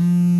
Mm.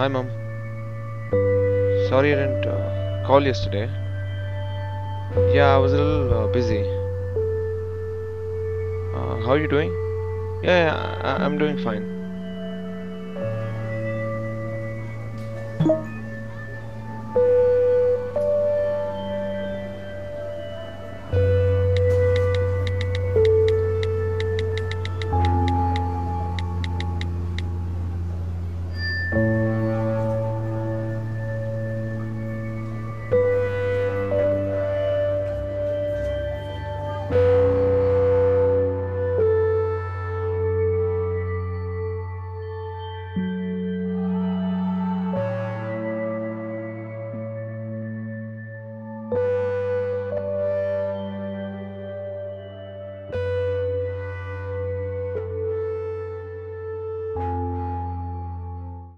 Hi, Mom. Sorry I didn't uh, call yesterday. Yeah, I was a little uh, busy. Uh, how are you doing? Yeah, yeah I- I'm doing fine.